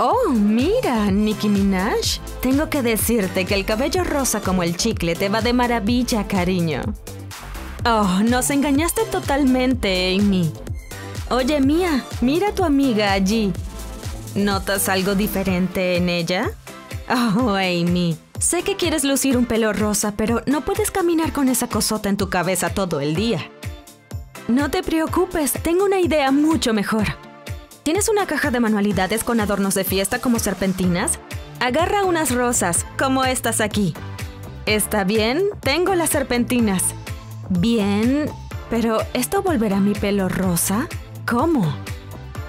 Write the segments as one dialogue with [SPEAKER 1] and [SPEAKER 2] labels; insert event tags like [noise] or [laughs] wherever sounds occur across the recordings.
[SPEAKER 1] Oh, mira, Nicki Minaj. Tengo que decirte que el cabello rosa como el chicle te va de maravilla, cariño. Oh, nos engañaste totalmente, Amy. Oye, Mía, mira a tu amiga allí. ¿Notas algo diferente en ella? Oh, Amy, sé que quieres lucir un pelo rosa, pero no puedes caminar con esa cosota en tu cabeza todo el día. No te preocupes, tengo una idea mucho mejor. ¿Tienes una caja de manualidades con adornos de fiesta como serpentinas? Agarra unas rosas, como estas aquí. ¿Está bien? Tengo las serpentinas. Bien, pero ¿esto volverá mi pelo rosa? ¿Cómo?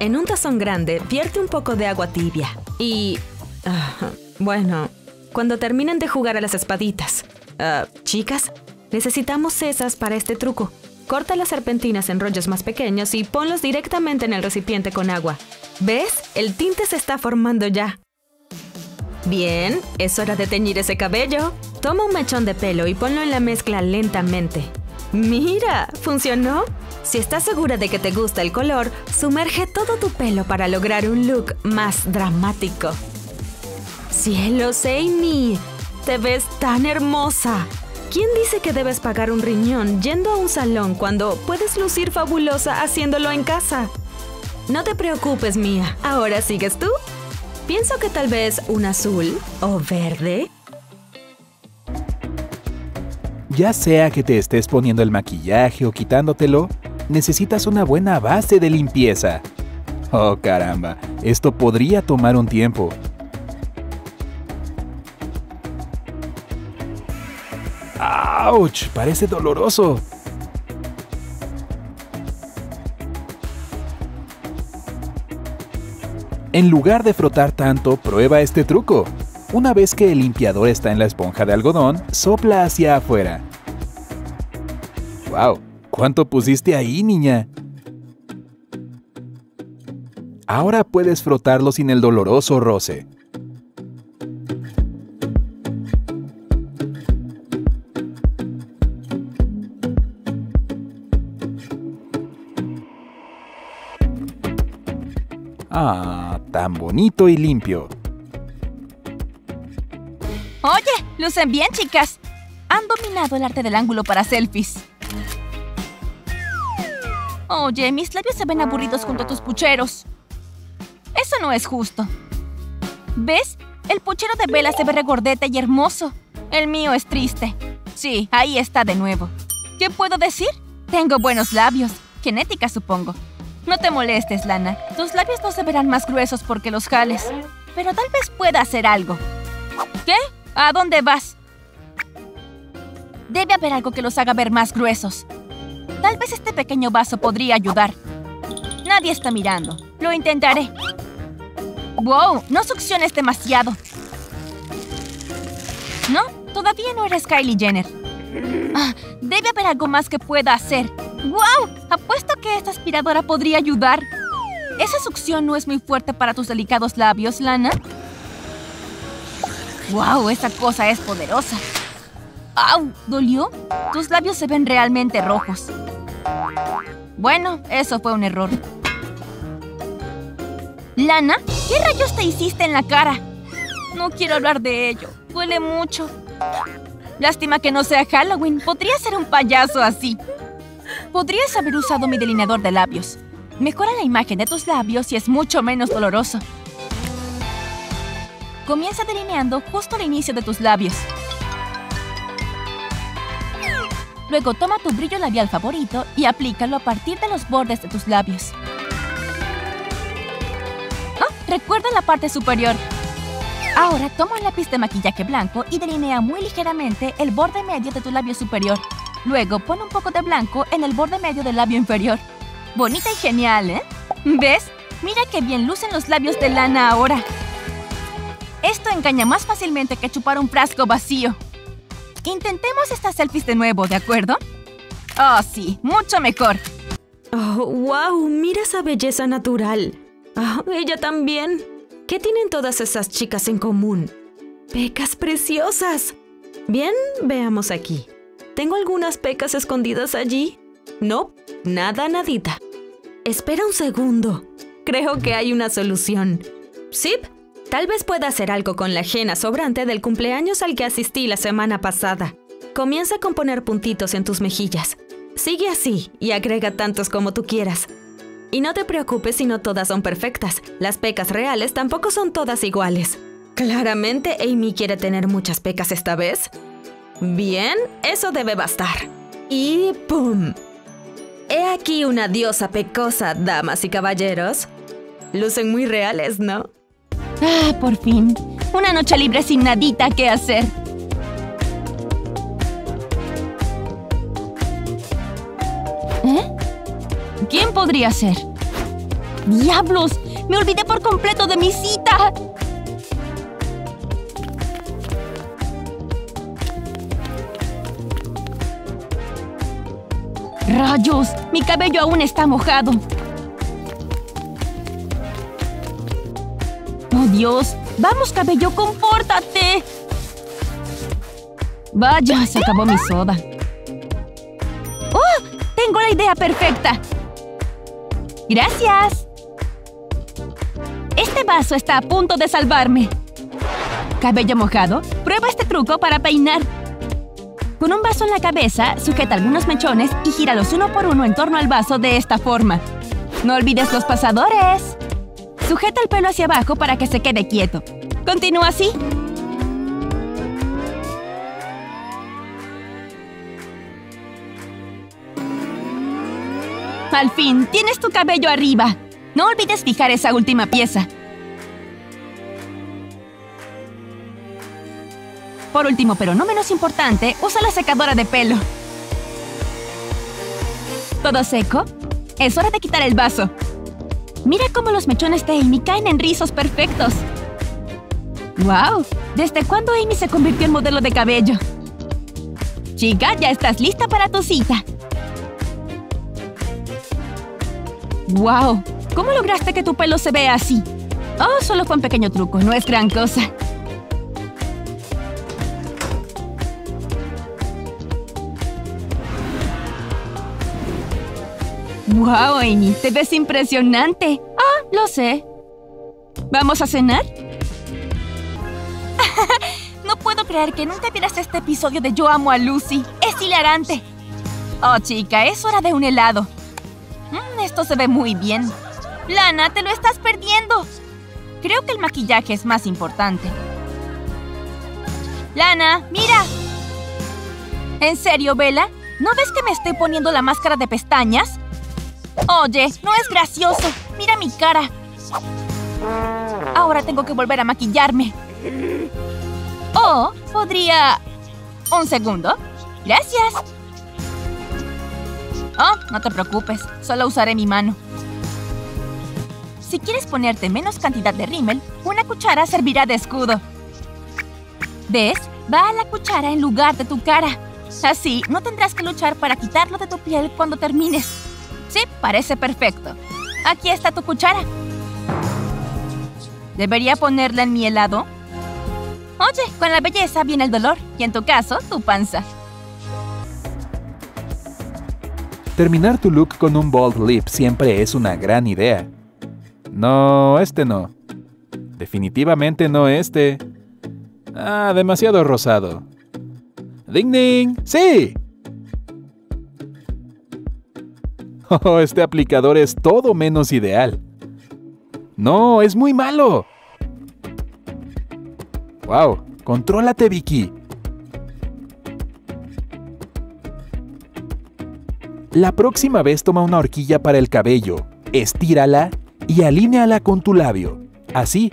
[SPEAKER 1] En un tazón grande, vierte un poco de agua tibia. Y... ah, bueno, cuando terminen de jugar a las espaditas. Ah, chicas, necesitamos esas para este truco. Corta las serpentinas en rollos más pequeños y ponlos directamente en el recipiente con agua. ¿Ves? El tinte se está formando ya. Bien, es hora de teñir ese cabello. Toma un mechón de pelo y ponlo en la mezcla lentamente. ¡Mira! ¿Funcionó? Si estás segura de que te gusta el color, sumerge todo tu pelo para lograr un look más dramático. ¡Cielos, Amy! ¡Te ves tan hermosa! ¿Quién dice que debes pagar un riñón yendo a un salón cuando puedes lucir fabulosa haciéndolo en casa? No te preocupes, Mía. ¿Ahora sigues tú? Pienso que tal vez un azul o verde.
[SPEAKER 2] Ya sea que te estés poniendo el maquillaje o quitándotelo, necesitas una buena base de limpieza. Oh caramba, esto podría tomar un tiempo. Parece doloroso. En lugar de frotar tanto, prueba este truco. Una vez que el limpiador está en la esponja de algodón, sopla hacia afuera. ¡Wow! ¿Cuánto pusiste ahí, niña? Ahora puedes frotarlo sin el doloroso roce. Ah, tan bonito y limpio.
[SPEAKER 3] Oye, lucen bien, chicas. Han dominado el arte del ángulo para selfies. Oye, mis labios se ven aburridos junto a tus pucheros. Eso no es justo. ¿Ves? El puchero de Bella se ve regordete y hermoso. El mío es triste. Sí, ahí está de nuevo. ¿Qué puedo decir? Tengo buenos labios. Genética, supongo. No te molestes, Lana. Tus labios no se verán más gruesos porque los jales. Pero tal vez pueda hacer algo. ¿Qué? ¿A dónde vas? Debe haber algo que los haga ver más gruesos. Tal vez este pequeño vaso podría ayudar. Nadie está mirando. Lo intentaré. ¡Wow! No succiones demasiado. ¿No? Todavía no eres Kylie Jenner. Ah, debe haber algo más que pueda hacer. ¡Wow! Apuesto que esta aspiradora podría ayudar. ¿Esa succión no es muy fuerte para tus delicados labios, Lana? ¡Wow! Esa cosa es poderosa. ¡Au! ¿Dolió? Tus labios se ven realmente rojos. Bueno, eso fue un error. Lana, ¿qué rayos te hiciste en la cara? No quiero hablar de ello. Duele mucho. Lástima que no sea Halloween. Podría ser un payaso así. Podrías haber usado mi delineador de labios. Mejora la imagen de tus labios y es mucho menos doloroso. Comienza delineando justo al inicio de tus labios. Luego toma tu brillo labial favorito y aplícalo a partir de los bordes de tus labios. Ah, recuerda la parte superior. Ahora toma un lápiz de maquillaje blanco y delinea muy ligeramente el borde medio de tu labio superior. Luego pon un poco de blanco en el borde medio del labio inferior. Bonita y genial, ¿eh? ¿Ves? Mira qué bien lucen los labios de Lana ahora. Esto engaña más fácilmente que chupar un frasco vacío. Intentemos estas selfies de nuevo, ¿de acuerdo? Oh, sí, mucho mejor.
[SPEAKER 1] Oh, wow, mira esa belleza natural. Ah, ella también. ¿Qué tienen todas esas chicas en común? Pecas preciosas. Bien, veamos aquí. ¿Tengo algunas pecas escondidas allí? No, nada, nadita. Espera un segundo. Creo que hay una solución. Sip, tal vez pueda hacer algo con la ajena sobrante del cumpleaños al que asistí la semana pasada. Comienza con poner puntitos en tus mejillas. Sigue así y agrega tantos como tú quieras. Y no te preocupes si no todas son perfectas. Las pecas reales tampoco son todas iguales. Claramente Amy quiere tener muchas pecas esta vez. Bien, eso debe bastar. Y ¡pum! He aquí una diosa pecosa, damas y caballeros. Lucen muy reales, ¿no?
[SPEAKER 3] Ah, por fin. Una noche libre sin nadita que hacer. ¿Eh? ¿Quién podría ser? ¡Diablos! ¡Me olvidé por completo de mi cita! ¡Rayos! Mi cabello aún está mojado. ¡Oh, Dios! ¡Vamos, cabello, compórtate! Vaya, se acabó mi soda. ¡Oh! Tengo la idea perfecta. Gracias. Este vaso está a punto de salvarme. Cabello mojado, prueba este truco para peinar. Con un vaso en la cabeza, sujeta algunos mechones y gíralos uno por uno en torno al vaso de esta forma. No olvides los pasadores. Sujeta el pelo hacia abajo para que se quede quieto. Continúa así. Al fin, tienes tu cabello arriba. No olvides fijar esa última pieza. Por último, pero no menos importante, usa la secadora de pelo. ¿Todo seco? Es hora de quitar el vaso. Mira cómo los mechones de Amy caen en rizos perfectos. ¡Wow! ¿Desde cuándo Amy se convirtió en modelo de cabello? Chica, ya estás lista para tu cita. ¡Wow! ¿Cómo lograste que tu pelo se vea así? Oh, solo fue un pequeño truco, no es gran cosa. ¡Wow, Amy! ¡Te ves impresionante! Ah, lo sé. ¿Vamos a cenar? [laughs] no puedo creer que nunca vieras este episodio de Yo amo a Lucy. ¡Es hilarante! Oh, chica, es hora de un helado. Mm, esto se ve muy bien. Lana, te lo estás perdiendo. Creo que el maquillaje es más importante. Lana, mira. ¿En serio, Bella? ¿No ves que me estoy poniendo la máscara de pestañas? Oye, no es gracioso. Mira mi cara. Ahora tengo que volver a maquillarme. Oh, podría... Un segundo. Gracias. Oh, no te preocupes. Solo usaré mi mano. Si quieres ponerte menos cantidad de rímel, una cuchara servirá de escudo. ¿Ves? Va a la cuchara en lugar de tu cara. Así, no tendrás que luchar para quitarlo de tu piel cuando termines. Sí, parece perfecto. Aquí está tu cuchara. ¿Debería ponerla en mi helado? Oye, con la belleza viene el dolor, y en tu caso, tu panza.
[SPEAKER 2] Terminar tu look con un bold lip siempre es una gran idea. No, este no. Definitivamente no este. Ah, demasiado rosado. ¡Ding ding! ¡Sí! Oh, [laughs] este aplicador es todo menos ideal. No, es muy malo. ¡Wow! ¡Contrólate, Vicky! La próxima vez toma una horquilla para el cabello, estírala y alíneala con tu labio. Así.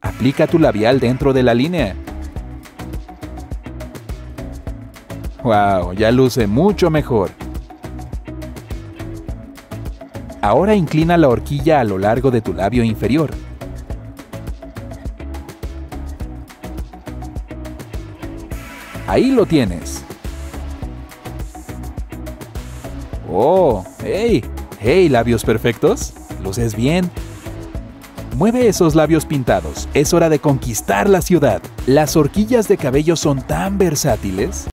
[SPEAKER 2] Aplica tu labial dentro de la línea. ¡Wow! Ya luce mucho mejor. Ahora inclina la horquilla a lo largo de tu labio inferior. Ahí lo tienes. ¡Oh! ¡Hey! ¡Hey, labios perfectos! ¿Luces bien? Mueve esos labios pintados. Es hora de conquistar la ciudad. Las horquillas de cabello son tan versátiles.